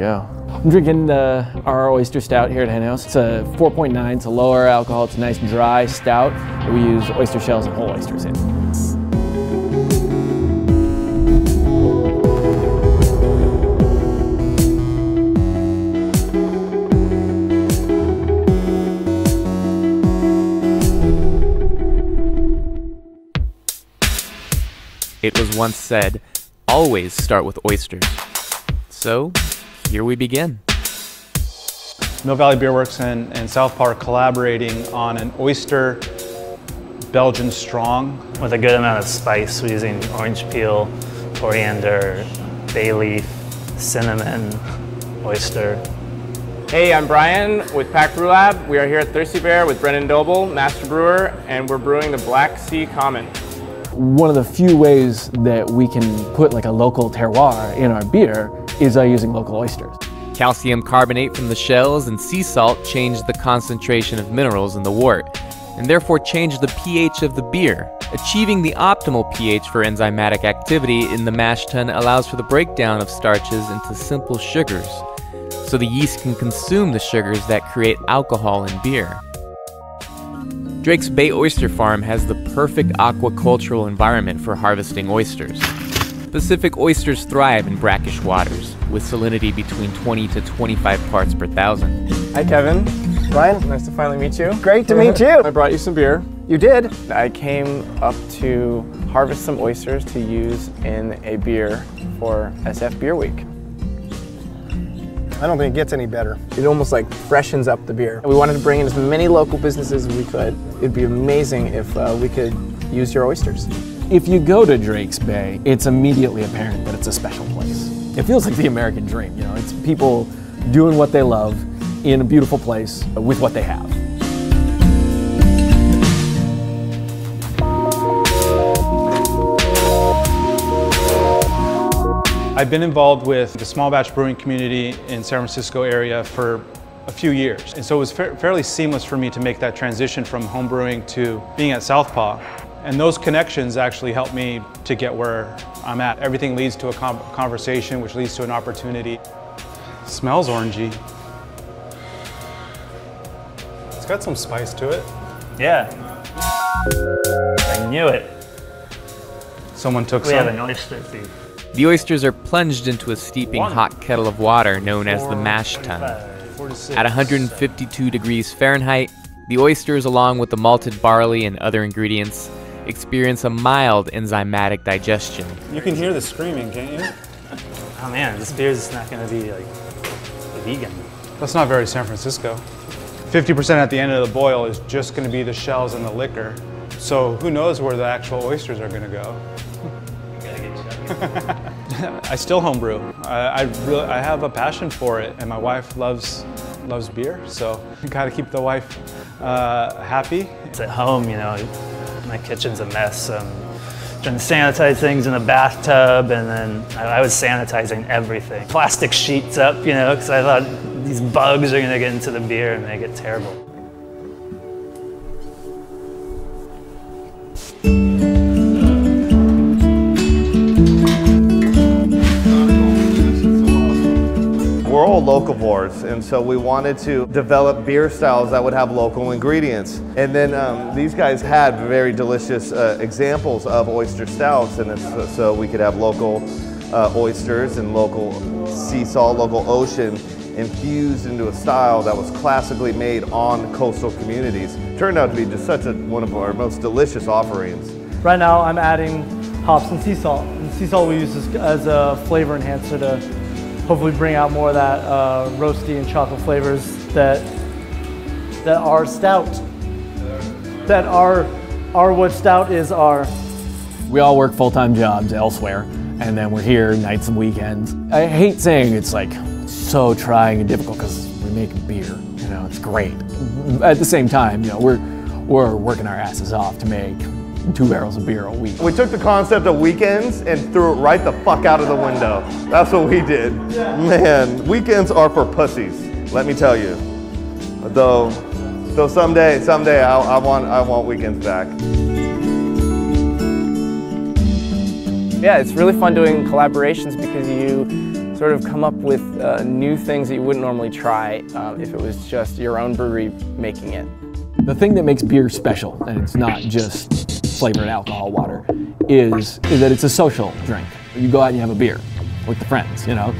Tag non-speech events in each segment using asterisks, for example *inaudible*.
go. I'm drinking uh, our oyster stout here at Henhouse. It's a 4.9, it's a lower alcohol, it's a nice dry stout that we use oyster shells and whole oysters in. It was once said, always start with oysters. So, here we begin. Mill Valley Beer Works and, and Southpaw collaborating on an oyster Belgian strong. With a good amount of spice, we're using orange peel, coriander, bay leaf, cinnamon, oyster. Hey, I'm Brian with Pack Brew Lab. We are here at Thirsty Bear with Brendan Doble, Master Brewer, and we're brewing the Black Sea Common. One of the few ways that we can put like a local terroir in our beer is by using local oysters. Calcium carbonate from the shells and sea salt change the concentration of minerals in the wort, and therefore change the pH of the beer. Achieving the optimal pH for enzymatic activity in the mash tun allows for the breakdown of starches into simple sugars, so the yeast can consume the sugars that create alcohol in beer. Drake's Bay Oyster Farm has the perfect aquacultural environment for harvesting oysters. Pacific oysters thrive in brackish waters, with salinity between 20 to 25 parts per thousand. Hi, Kevin. Brian, Nice to finally meet you. great to meet you. I brought you some beer. You did. I came up to harvest some oysters to use in a beer for SF Beer Week. I don't think it gets any better. It almost like freshens up the beer. We wanted to bring in as many local businesses as we could. It'd be amazing if uh, we could use your oysters. If you go to Drake's Bay, it's immediately apparent that it's a special place. It feels like the American dream, you know, it's people doing what they love in a beautiful place with what they have. I've been involved with the small batch brewing community in San Francisco area for a few years. And so it was fa fairly seamless for me to make that transition from home brewing to being at Southpaw. And those connections actually helped me to get where I'm at. Everything leads to a con conversation, which leads to an opportunity. Smells orangey. It's got some spice to it. Yeah. I knew it. Someone took We some. have an oyster thief. The oysters are plunged into a steeping hot kettle of water known as the mash tun. At 152 degrees Fahrenheit, the oysters, along with the malted barley and other ingredients, experience a mild enzymatic digestion. You can hear the screaming, can't you? Oh man, this beer is not gonna be like vegan. That's not very San Francisco. 50% at the end of the boil is just going to be the shells and the liquor. So who knows where the actual oysters are going to go. *laughs* *laughs* *laughs* I still homebrew. I, I, really, I have a passion for it, and my wife loves loves beer, so you got to keep the wife uh, happy. It's at home, you know, my kitchen's a mess. Um, trying to sanitize things in the bathtub, and then I, I was sanitizing everything. Plastic sheets up, you know, because I thought these bugs are gonna get into the beer and make it terrible. And so we wanted to develop beer styles that would have local ingredients. And then um, these guys had very delicious uh, examples of oyster stouts, and it's, so we could have local uh, oysters and local sea salt, local ocean infused into a style that was classically made on coastal communities. Turned out to be just such a, one of our most delicious offerings. Right now I'm adding hops and sea salt. And sea salt we use as, as a flavor enhancer to hopefully bring out more of that uh, roasty and chocolate flavors that that are stout. That are are what stout is are. We all work full-time jobs elsewhere, and then we're here nights and weekends. I hate saying it's like so trying and difficult because we make beer. You know, it's great. At the same time, you know, we're we're working our asses off to make two barrels of beer a week. We took the concept of weekends and threw it right the fuck out of the window. That's what we did. Man, weekends are for pussies, let me tell you. Though, though someday, someday I, I want, I want weekends back. Yeah, it's really fun doing collaborations because you sort of come up with uh, new things that you wouldn't normally try um, if it was just your own brewery making it. The thing that makes beer special, and it's not just flavored alcohol water, is, is that it's a social drink. You go out and you have a beer with the friends, you know?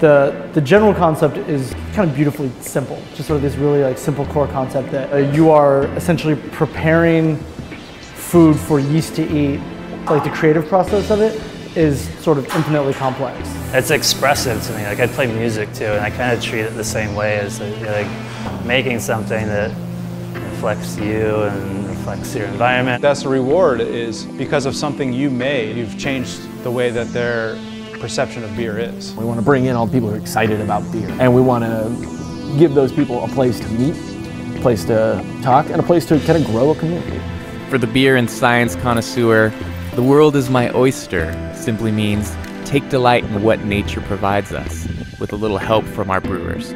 The, the general concept is kind of beautifully simple, just sort of this really like simple core concept that uh, you are essentially preparing food for yeast to eat. Like the creative process of it is sort of infinitely complex. It's expressive to me. Like I play music too, and I kind of treat it the same way as like making something that reflects you and reflects your environment. That's the reward is because of something you made, you've changed the way that their perception of beer is. We want to bring in all the people who are excited about beer, and we want to give those people a place to meet, a place to talk, and a place to kind of grow a community. For the beer and science connoisseur, the world is my oyster simply means take delight in what nature provides us, with a little help from our brewers.